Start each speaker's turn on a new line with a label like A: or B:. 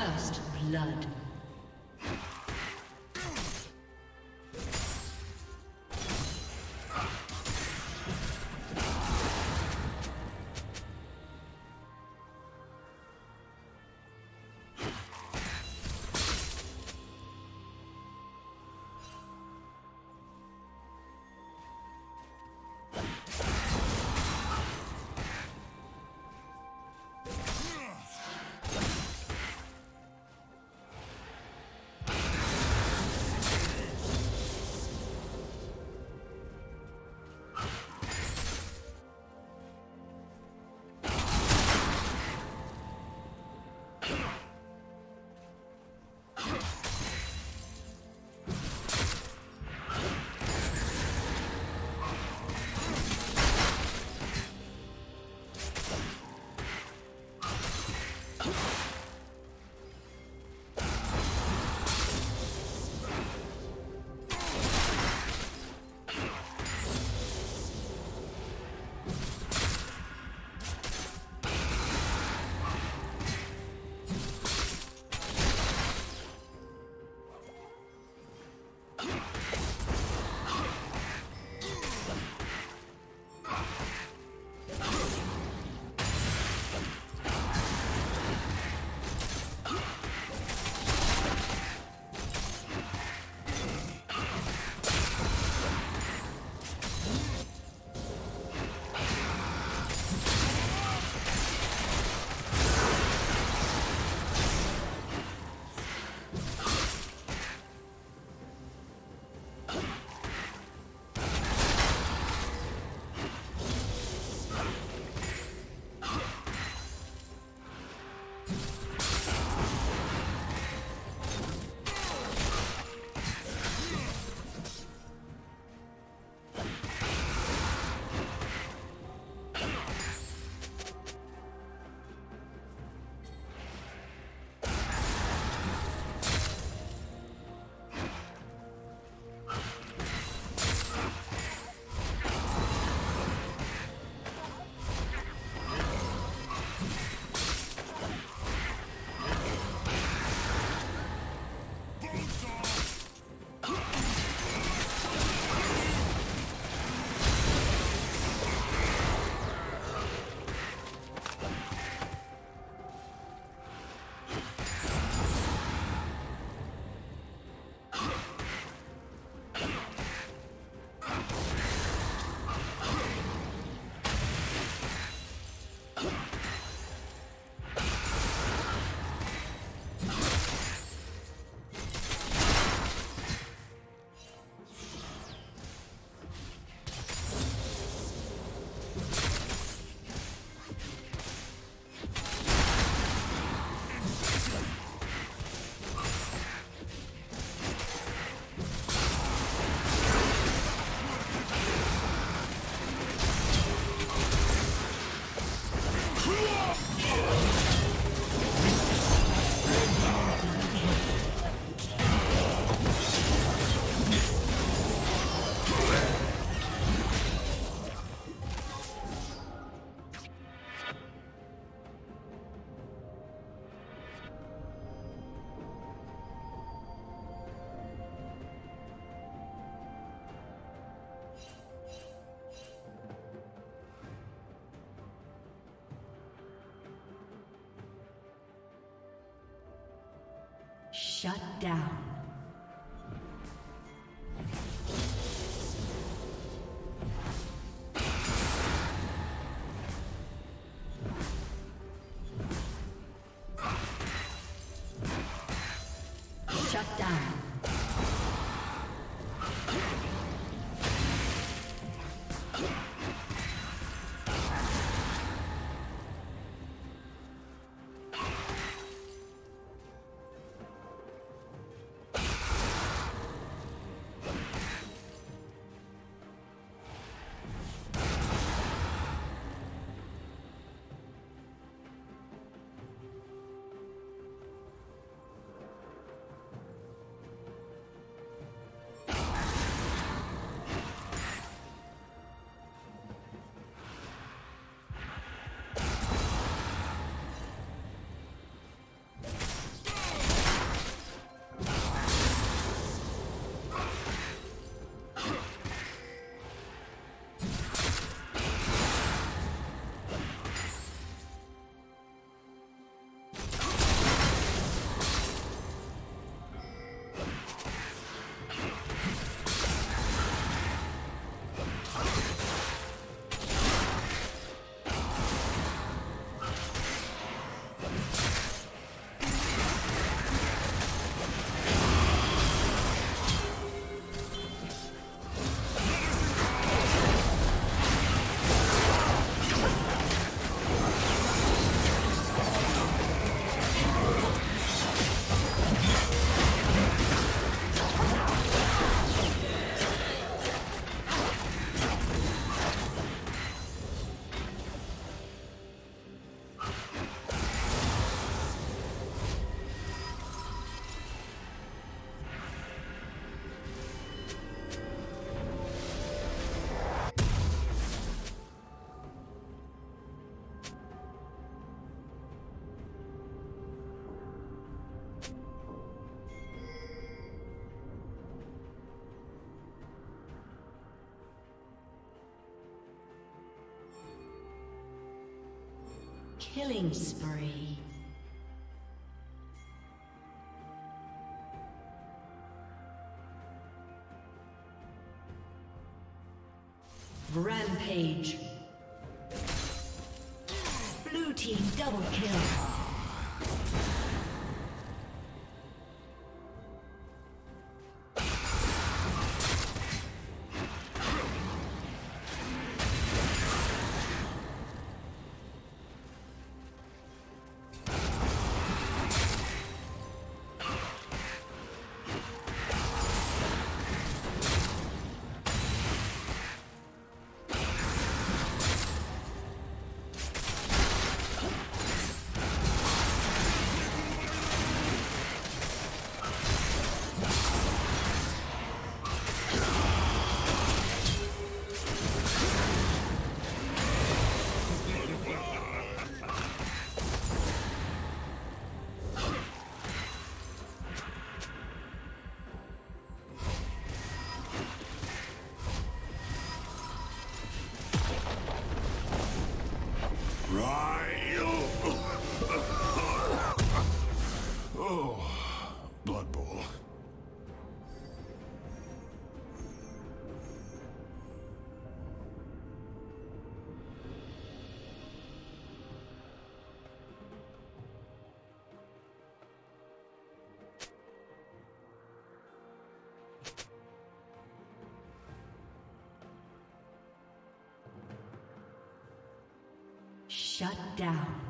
A: First blood. Shut down. Killing spree. Rampage. Blue team double kill. Shut down.